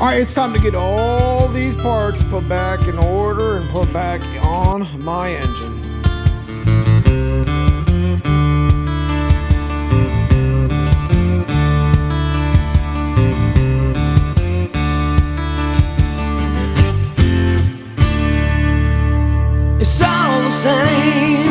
All right, it's time to get all these parts put back in order and put back on my engine. It's all the same.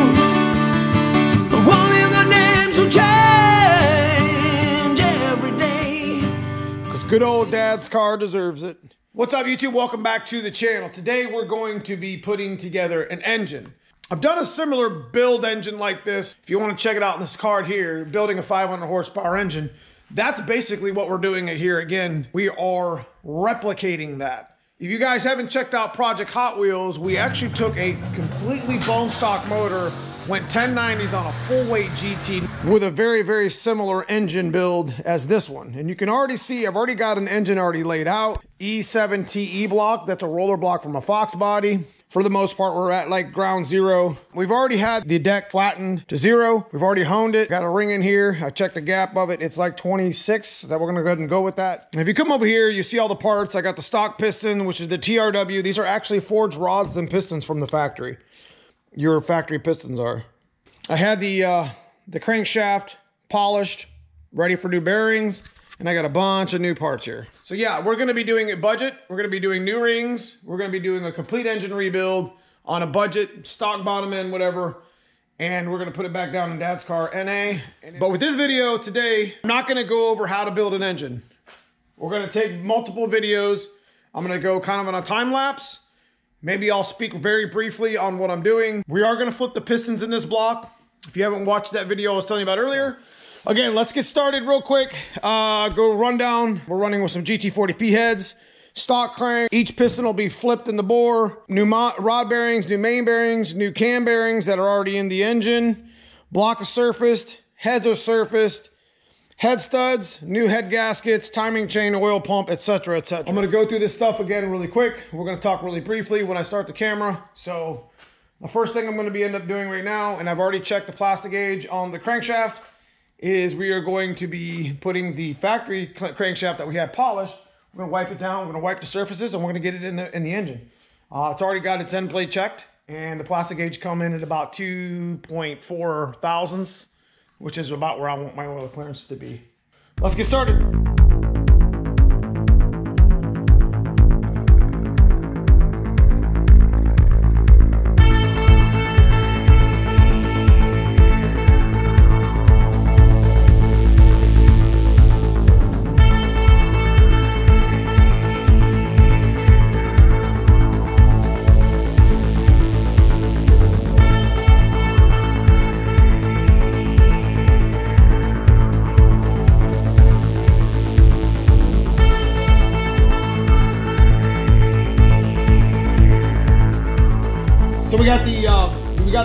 Good old dad's car deserves it. What's up, YouTube? Welcome back to the channel. Today we're going to be putting together an engine. I've done a similar build engine like this. If you want to check it out in this card here, building a 500 horsepower engine, that's basically what we're doing here again. We are replicating that. If you guys haven't checked out Project Hot Wheels, we actually took a completely bone stock motor, went 1090s on a full weight GT with a very, very similar engine build as this one. And you can already see, I've already got an engine already laid out. E7TE block, that's a roller block from a Fox body. For the most part, we're at like ground zero. We've already had the deck flattened to zero. We've already honed it. Got a ring in here. I checked the gap of it. It's like 26 that we're gonna go ahead and go with that. If you come over here, you see all the parts. I got the stock piston, which is the TRW. These are actually forged rods and pistons from the factory. Your factory pistons are. I had the uh, the crankshaft polished, ready for new bearings. And I got a bunch of new parts here. So yeah, we're gonna be doing a budget. We're gonna be doing new rings. We're gonna be doing a complete engine rebuild on a budget, stock bottom end, whatever. And we're gonna put it back down in dad's car, NA. But with this video today, I'm not gonna go over how to build an engine. We're gonna take multiple videos. I'm gonna go kind of on a time lapse. Maybe I'll speak very briefly on what I'm doing. We are gonna flip the pistons in this block. If you haven't watched that video I was telling you about earlier, Again, let's get started real quick. Uh, go rundown. We're running with some GT40P heads. Stock crank. Each piston will be flipped in the bore. New rod bearings, new main bearings, new cam bearings that are already in the engine. Block is surfaced. Heads are surfaced. Head studs, new head gaskets, timing chain, oil pump, etc., etc. I'm gonna go through this stuff again really quick. We're gonna talk really briefly when I start the camera. So the first thing I'm gonna be end up doing right now, and I've already checked the Plastigage on the crankshaft, is we are going to be putting the factory crankshaft that we had polished. We're gonna wipe it down, we're gonna wipe the surfaces, and we're gonna get it in the, in the engine. Uh, it's already got its end play checked, and the Plastigage come in at about 2.4 thousandths, which is about where I want my oil clearance to be. Let's get started.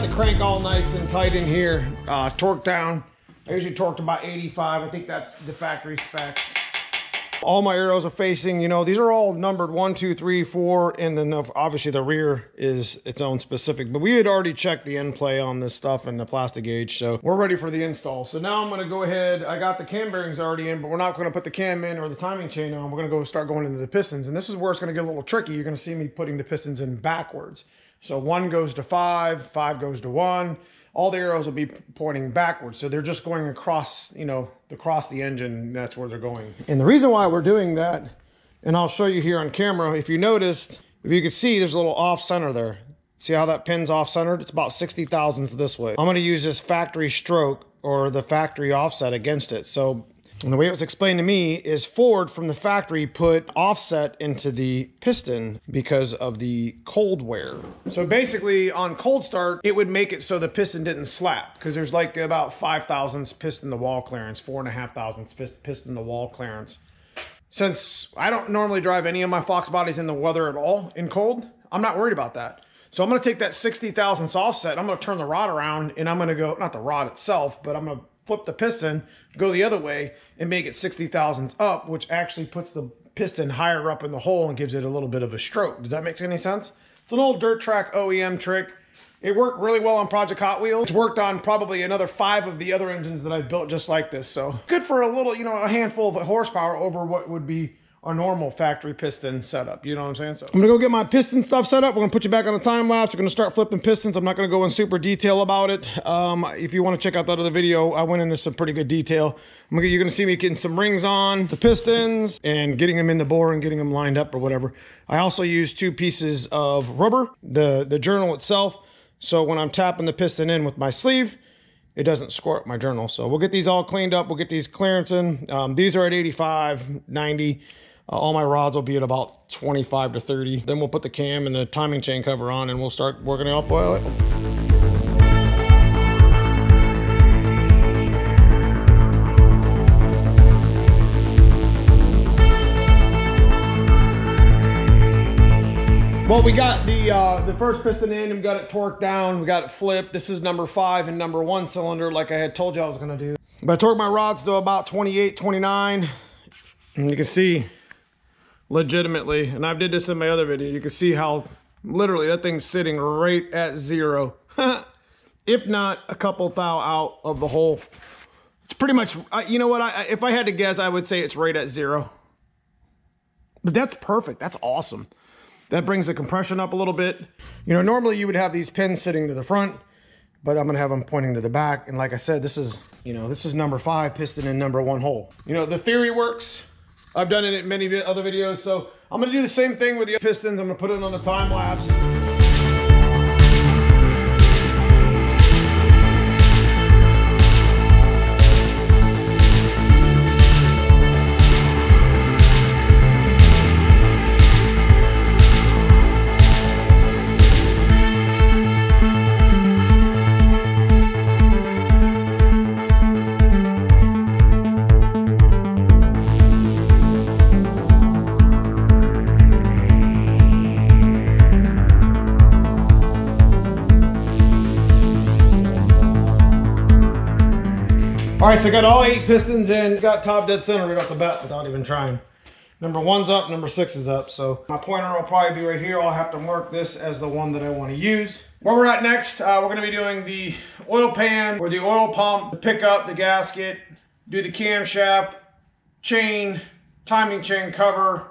The crank all nice and tight in here, uh, torque down. I usually torqued about 85. I think that's the factory specs. All my arrows are facing, you know, these are all numbered one, two, three, four, and then the, obviously the rear is its own specific. But we had already checked the end play on this stuff and the Plastigage, so we're ready for the install. So now I'm gonna go ahead, I got the cam bearings already in, but we're not gonna put the cam in or the timing chain on. We're gonna go start going into the pistons. And this is where it's gonna get a little tricky. You're gonna see me putting the pistons in backwards. So one goes to five, five goes to one. All the arrows will be pointing backwards. So they're just going across, you know, across the engine. That's where they're going. And the reason why we're doing that, and I'll show you here on camera, if you noticed, if you could see, there's a little off center there. See how that pin's off centered? It's about 60 thousandths this way. I'm gonna use this factory stroke or the factory offset against it. So and the way it was explained to me is Ford from the factory put offset into the piston because of the cold wear. So basically on cold start, it would make it so the piston didn't slap because there's like about five thousandths piston to wall clearance, four and a half thousandths piston to wall clearance. Since I don't normally drive any of my Fox bodies in the weather at all in cold, I'm not worried about that. So I'm gonna take that 60 thousandths offset, I'm gonna turn the rod around and I'm gonna go, not the rod itself, but I'm gonna flip the piston, go the other way, and make it 60 thousandths up, which actually puts the piston higher up in the hole and gives it a little bit of a stroke. Does that make any sense? It's an old dirt track OEM trick. It worked really well on Project Hot Wheels. It's worked on probably another five of the other engines that I've built just like this. So good for a little, you know, a handful of horsepower over what would be a normal factory piston setup. You know what I'm saying? So I'm gonna go get my piston stuff set up. We're gonna put you back on the time lapse. We're gonna start flipping pistons. I'm not gonna go in super detail about it. Um, if you want to check out that other video, I went into some pretty good detail. Gonna, you're gonna see me getting some rings on the pistons and getting them in the bore and getting them lined up or whatever. I also use two pieces of rubber, the the journal itself. So when I'm tapping the piston in with my sleeve, it doesn't squirt my journal. So we'll get these all cleaned up. We'll get these clearance in. Um, these are at 85, 90. Uh, all my rods will be at about 25 to 30. Then we'll put the cam and the timing chain cover on and we'll start working it up. Well, we got the uh, the first piston in and we got it torqued down. We got it flipped. This is number five and number one cylinder like I had told you I was gonna do. But I torqued my rods to about 28, 29. And you can see legitimately, and I did this in my other video, you can see how literally that thing's sitting right at zero. if not a couple thou out of the hole. It's pretty much, you know what, I, if I had to guess, I would say it's right at zero. But that's perfect, that's awesome. That brings the compression up a little bit. You know, normally you would have these pins sitting to the front, but I'm gonna have them pointing to the back. And like I said, this is, you know, this is number five piston in number one hole. You know, the theory works. I've done it in many other videos, so I'm gonna do the same thing with the pistons. I'm gonna put it on the time lapse. Right, so I got all eight pistons in. Got top dead center right off the bat without even trying. Number one's up, number six is up. So my pointer will probably be right here. I'll have to mark this as the one that I want to use. Where we're at next, uh, we're going to be doing the oil pan or the oil pump, the pickup, the gasket, do the camshaft, chain, timing chain cover.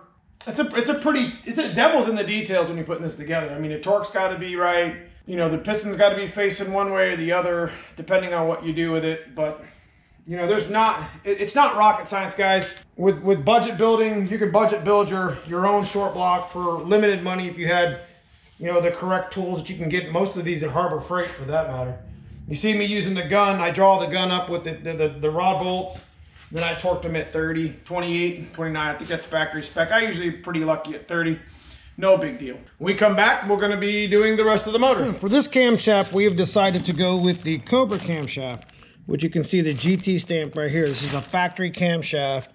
It's a, it's a pretty, it's a devil's in the details when you're putting this together. I mean, the torque's got to be right. You know, the piston's got to be facing one way or the other, depending on what you do with it. But you know, there's not, it's not rocket science, guys. With with budget building, you can budget build your, your own short block for limited money if you had, you know, the correct tools that you can get most of these at Harbor Freight for that matter. You see me using the gun, I draw the gun up with the, the, the, the rod bolts, then I torqued them at 30, 28, 29, I think that's factory spec. I usually pretty lucky at 30. No big deal. When we come back, we're gonna be doing the rest of the motor. For this camshaft, we have decided to go with the Cobra camshaft which you can see the GT stamp right here. This is a factory camshaft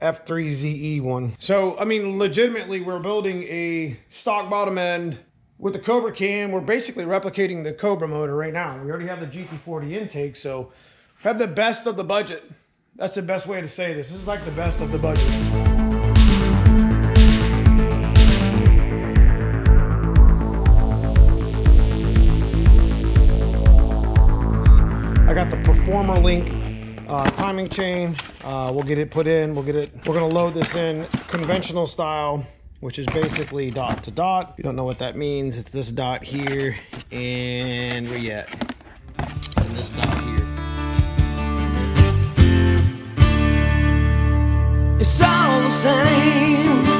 F3ZE one. So, I mean, legitimately, we're building a stock bottom end with the Cobra cam. We're basically replicating the Cobra motor right now. We already have the GT40 intake, so have the best of the budget. That's the best way to say this. This is like the best of the budget. Got the Performer Link uh, timing chain. Uh, we'll get it put in. We'll get it. We're gonna load this in conventional style, which is basically dot to dot. If you don't know what that means, it's this dot here, and where you at? And this dot here. It's all the same.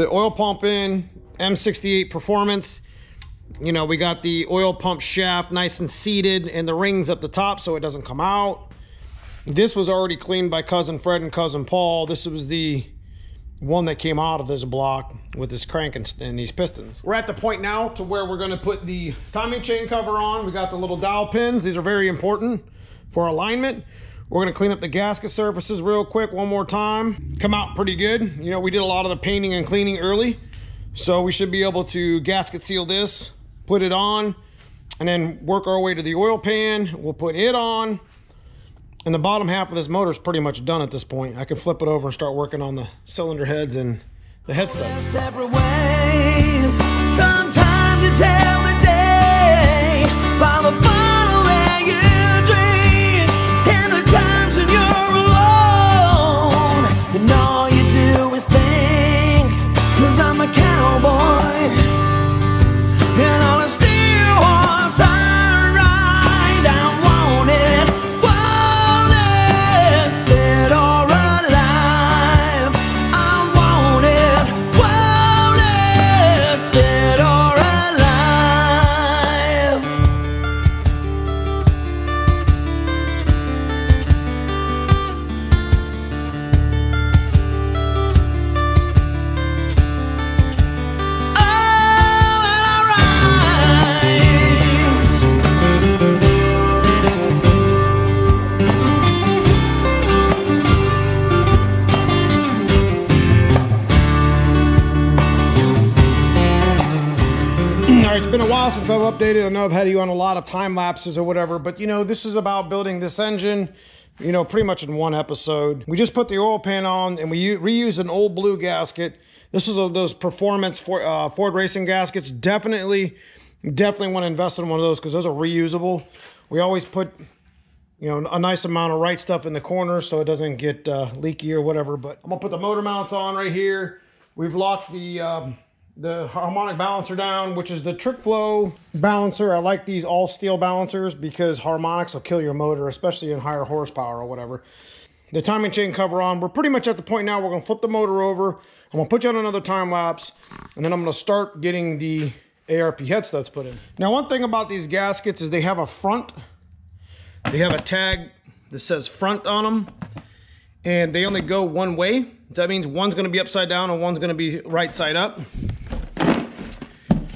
The oil pump in, M68 Performance. You know, we got the oil pump shaft nice and seated and the rings up the top so it doesn't come out. This was already cleaned by Cousin Fred and Cousin Paul. This was the one that came out of this block with this crank and, and these pistons. We're at the point now to where we're gonna put the timing chain cover on. We got the little dowel pins. These are very important for alignment. We're gonna clean up the gasket surfaces real quick one more time. Come out pretty good. You know, we did a lot of the painting and cleaning early. So we should be able to gasket seal this, put it on, and then work our way to the oil pan. We'll put it on. And the bottom half of this motor is pretty much done at this point. I can flip it over and start working on the cylinder heads and the head studs. All right, it's been a while since I've updated. I know I've had you on a lot of time lapses or whatever, but you know, this is about building this engine, you know, pretty much in one episode. We just put the oil pan on and we reused an old blue gasket. This is a, those performance for, uh, Ford racing gaskets. Definitely, definitely want to invest in one of those because those are reusable. We always put, you know, a nice amount of right stuff in the corners so it doesn't get uh, leaky or whatever. But I'm gonna put the motor mounts on right here. We've locked the um, the harmonic balancer down, which is the Trick Flow balancer. I like these all steel balancers because harmonics will kill your motor, especially in higher horsepower or whatever. The timing chain cover on. We're pretty much at the point now. We're gonna flip the motor over. I'm gonna put you on another time lapse, and then I'm gonna start getting the ARP head studs put in. Now, one thing about these gaskets is they have a front. They have a tag that says front on them, and they only go one way. That means one's gonna be upside down and one's gonna be right side up.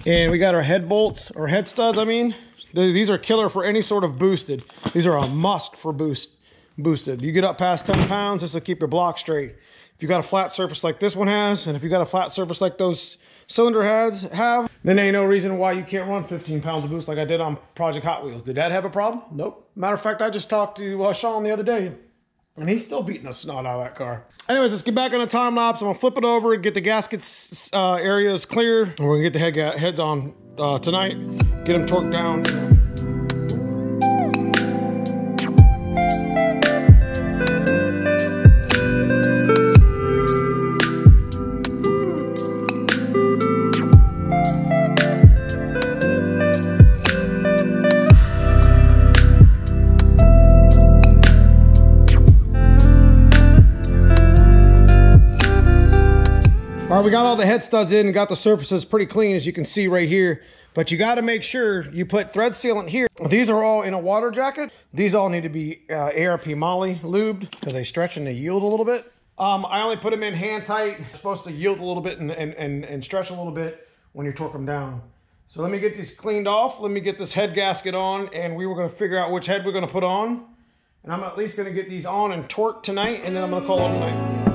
And we got our head bolts, or head studs, I mean. These are killer for any sort of boosted. These are a must for boost boosted. You get up past 10 pounds, this will keep your block straight. If you got a flat surface like this one has, and if you got a flat surface like those cylinder heads have, then ain't no reason why you can't run 15 pounds of boost like I did on Project Hot Wheels. Did that have a problem? Nope. Matter of fact, I just talked to uh, Sean the other day. And he's still beating the snot out of that car. Anyways, let's get back on the time lapse. I'm gonna flip it over and get the gaskets uh, areas cleared. And we're gonna get the head heads on uh, tonight. Get them torqued down. All the head studs in and got the surfaces pretty clean as you can see right here. But you got to make sure you put thread sealant here. These are all in a water jacket. These all need to be uh, ARP moly lubed because they stretch and they yield a little bit. Um, I only put them in hand tight. They're supposed to yield a little bit and, and, and, and stretch a little bit when you torque them down. So let me get these cleaned off. Let me get this head gasket on and we were going to figure out which head we're going to put on. And I'm at least going to get these on and torque tonight and then I'm going to call it a night.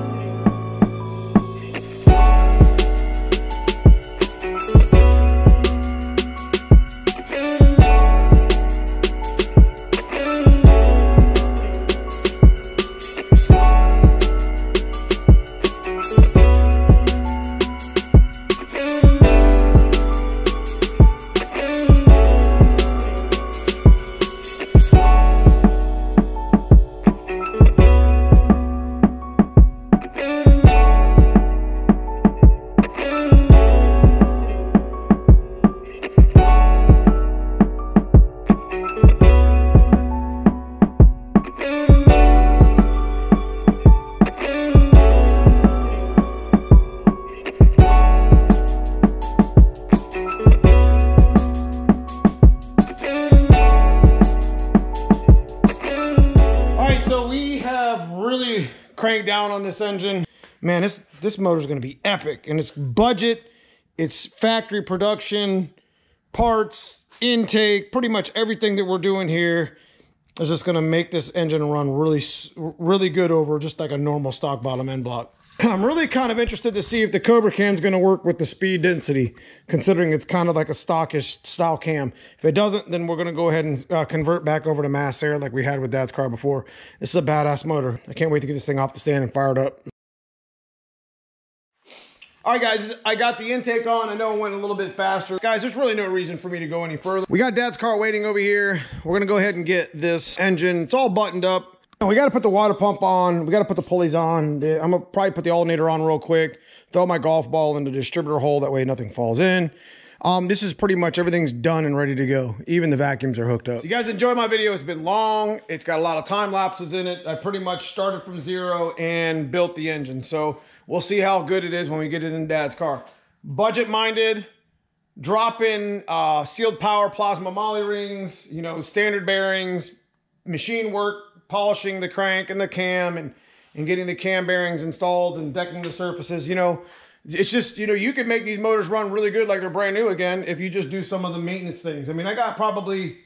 Crank down on this engine. Man, this this motor is going to be epic, and it's budget, it's factory production, parts, intake, pretty much everything that we're doing here is just to make this engine run really, really good over just like a normal stock bottom end block. I'm really kind of interested to see if the Cobra cam is going to work with the speed density, considering it's kind of like a stockish style cam. If it doesn't, then we're going to go ahead and uh, convert back over to mass air like we had with Dad's car before. This is a badass motor. I can't wait to get this thing off the stand and fired up. All right, guys, I got the intake on. I know it went a little bit faster. Guys, there's really no reason for me to go any further. We got Dad's car waiting over here. We're gonna go ahead and get this engine. It's all buttoned up. We gotta put the water pump on. We gotta put the pulleys on. I'm gonna probably put the alternator on real quick. Throw my golf ball in the distributor hole. That way nothing falls in. Um, this is pretty much everything's done and ready to go. Even the vacuums are hooked up. you guys enjoy my video. It's been long. It's got a lot of time lapses in it. I pretty much started from zero and built the engine. So We'll see how good it is when we get it in dad's car. Budget minded, drop in uh, sealed power plasma moly rings, you know, standard bearings, machine work, polishing the crank and the cam and, and getting the cam bearings installed and decking the surfaces, you know, it's just, you know, you can make these motors run really good like they're brand new again if you just do some of the maintenance things. I mean, I got probably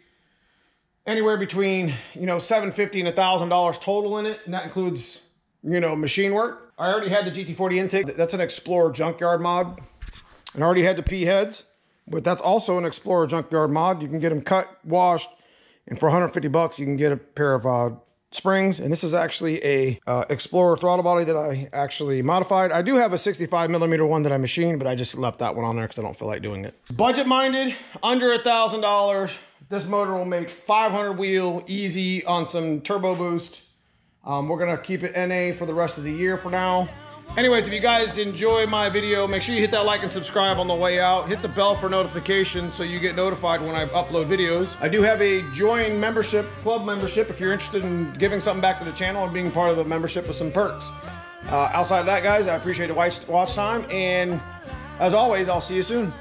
anywhere between, you know, 750 and a $1,000 total in it. And that includes, you know, machine work. I already had the GT40 intake. That's an Explorer junkyard mod. And I already had the P heads, but that's also an Explorer junkyard mod. You can get them cut, washed, and for 150 bucks, you can get a pair of uh, springs. And this is actually a uh, Explorer throttle body that I actually modified. I do have a 65 millimeter one that I machined, but I just left that one on there because I don't feel like doing it. Budget minded, under a thousand dollars. This motor will make 500 wheel easy on some turbo boost. Um, we're gonna keep it NA for the rest of the year for now. Anyways, if you guys enjoy my video, make sure you hit that like and subscribe on the way out. Hit the bell for notifications so you get notified when I upload videos. I do have a join membership, club membership, if you're interested in giving something back to the channel and being part of a membership with some perks. Uh, outside of that, guys, I appreciate the watch time, and as always, I'll see you soon.